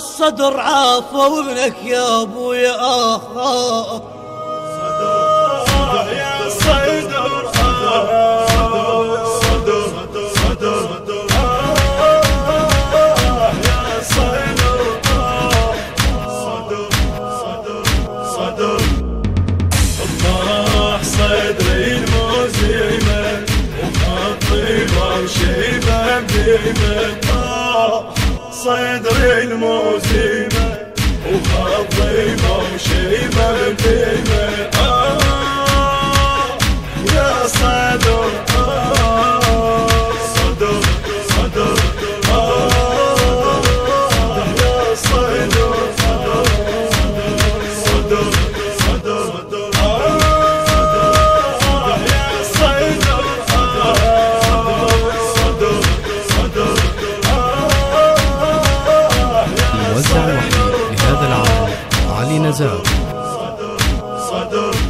الصدر عافوا منك يا ابويا صدر يا صدر يا صدر طاح صدري المزيمة وخطي وشيبة بديمة علي نزار. صدر صدر